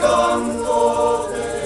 canto de